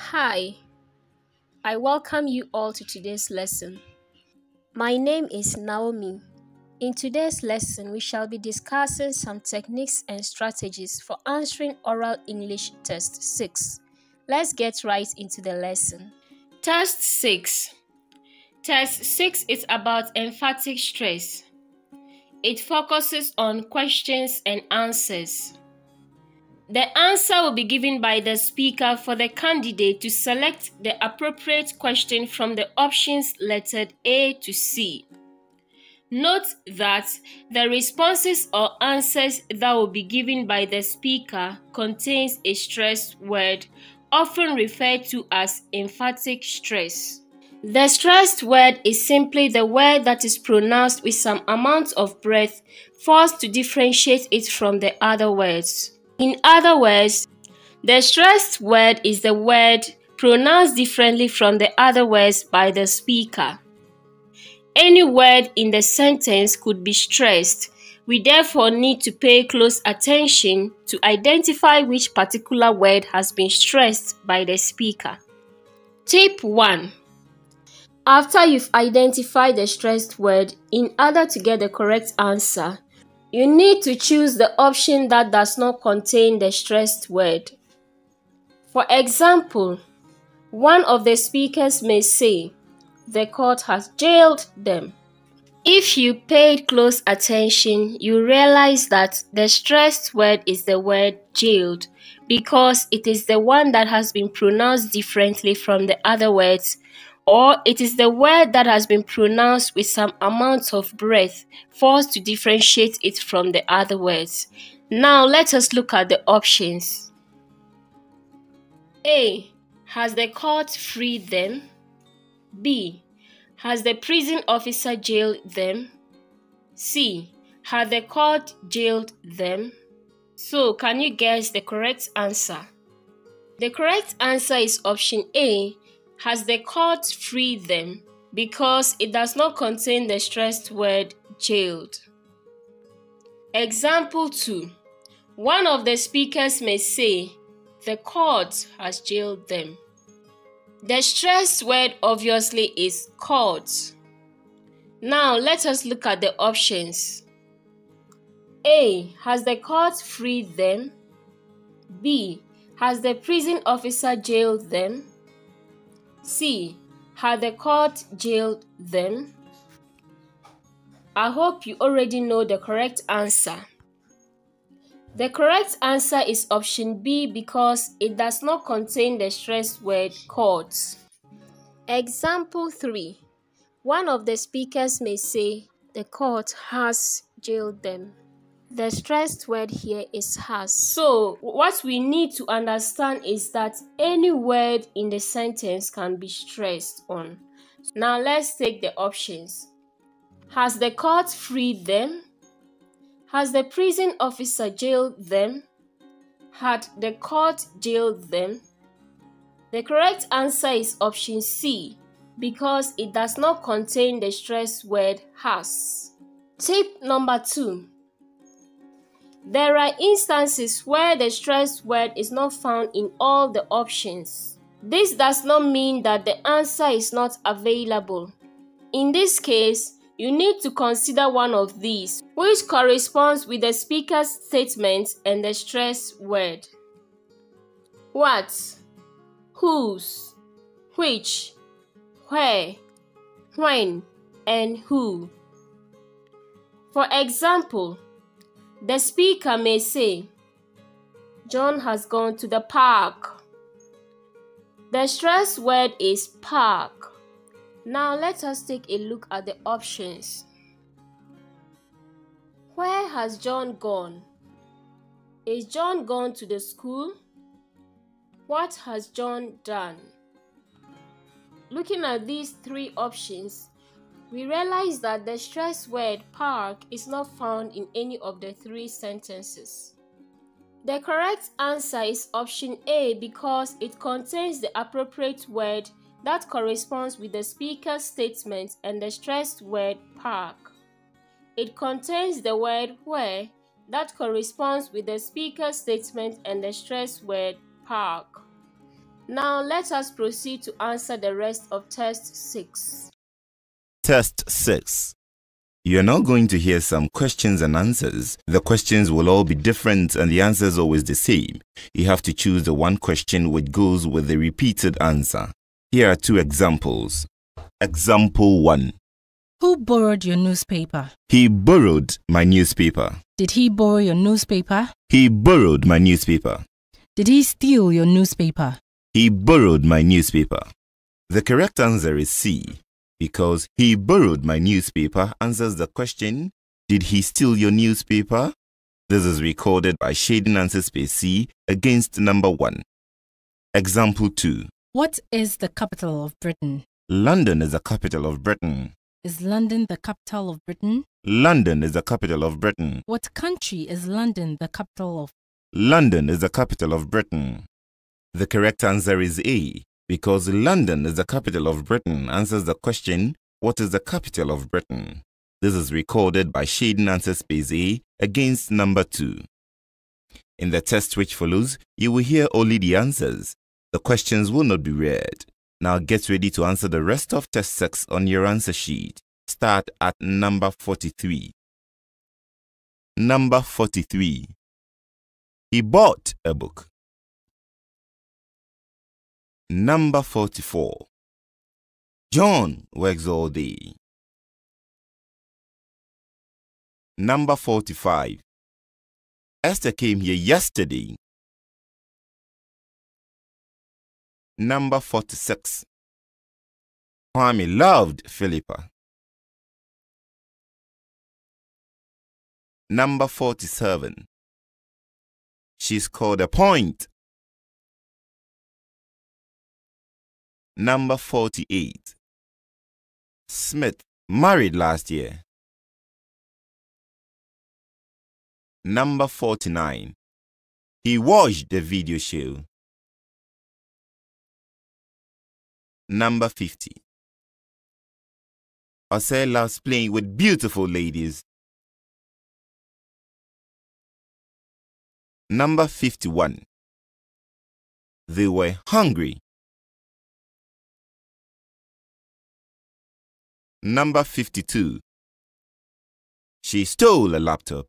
Hi, I welcome you all to today's lesson. My name is Naomi. In today's lesson, we shall be discussing some techniques and strategies for answering Oral English Test 6. Let's get right into the lesson. Test 6 Test 6 is about emphatic stress. It focuses on questions and answers. The answer will be given by the speaker for the candidate to select the appropriate question from the options lettered A to C. Note that the responses or answers that will be given by the speaker contains a stress word often referred to as emphatic stress. The stressed word is simply the word that is pronounced with some amount of breath forced to differentiate it from the other words. In other words, the stressed word is the word pronounced differently from the other words by the speaker. Any word in the sentence could be stressed. We therefore need to pay close attention to identify which particular word has been stressed by the speaker. Tip 1 after you've identified the stressed word, in order to get the correct answer, you need to choose the option that does not contain the stressed word. For example, one of the speakers may say, The court has jailed them. If you paid close attention, you realize that the stressed word is the word jailed because it is the one that has been pronounced differently from the other words or it is the word that has been pronounced with some amount of breath forced to differentiate it from the other words. Now let us look at the options. A. Has the court freed them? B. Has the prison officer jailed them? C. Has the court jailed them? So, can you guess the correct answer? The correct answer is option A has the court freed them because it does not contain the stressed word jailed. Example 2 One of the speakers may say, The court has jailed them. The stressed word obviously is court. Now let us look at the options. A. Has the court freed them? B. Has the prison officer jailed them? C. Had the court jailed them? I hope you already know the correct answer. The correct answer is option B because it does not contain the stressed word court. Example 3. One of the speakers may say, The court has jailed them. The stressed word here is has. So, what we need to understand is that any word in the sentence can be stressed on. Now, let's take the options. Has the court freed them? Has the prison officer jailed them? Had the court jailed them? The correct answer is option C because it does not contain the stressed word has. Tip number 2 there are instances where the stressed word is not found in all the options. This does not mean that the answer is not available. In this case, you need to consider one of these, which corresponds with the speaker's statement and the stressed word. What? Whose? Which? Where? When? And who? For example, the speaker may say, John has gone to the park. The stress word is park. Now let us take a look at the options. Where has John gone? Is John gone to the school? What has John done? Looking at these three options, we realize that the stress word park is not found in any of the three sentences. The correct answer is option A because it contains the appropriate word that corresponds with the speaker's statement and the stressed word park. It contains the word where that corresponds with the speaker's statement and the stressed word park. Now let us proceed to answer the rest of test 6. Test 6. You are now going to hear some questions and answers. The questions will all be different and the answers always the same. You have to choose the one question which goes with the repeated answer. Here are two examples. Example 1. Who borrowed your newspaper? He borrowed my newspaper. Did he borrow your newspaper? He borrowed my newspaper. Did he steal your newspaper? He borrowed my newspaper. The correct answer is C because he borrowed my newspaper answers the question, Did he steal your newspaper? This is recorded by shading answer space C against number 1. Example 2. What is the capital of Britain? London is the capital of Britain. Is London the capital of Britain? London is the capital of Britain. What country is London the capital of? London is the capital of Britain. The correct answer is A because London is the capital of Britain answers the question, What is the capital of Britain? This is recorded by shading answer space A against number 2. In the test which follows, you will hear only the answers. The questions will not be read. Now get ready to answer the rest of test 6 on your answer sheet. Start at number 43. Number 43. He bought a book. Number 44. John works all day. Number 45. Esther came here yesterday. Number 46. Kwame loved Philippa. Number 47. She scored a point. Number 48. Smith married last year. Number 49. He watched the video show. Number 50. Osei loves playing with beautiful ladies. Number 51. They were hungry. Number 52. She stole a laptop.